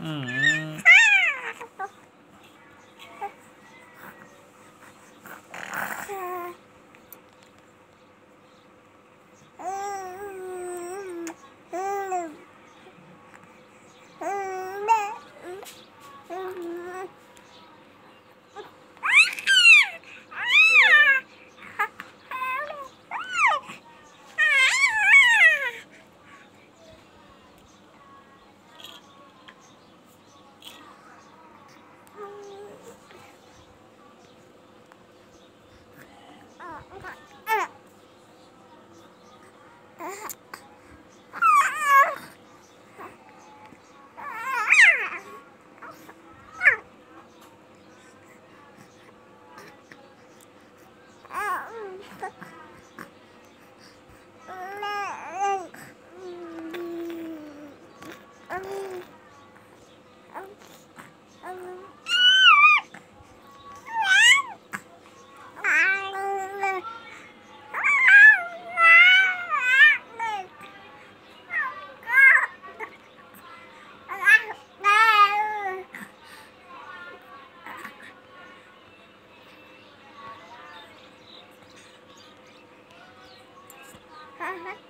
Mm. Uh-huh. Uh-huh.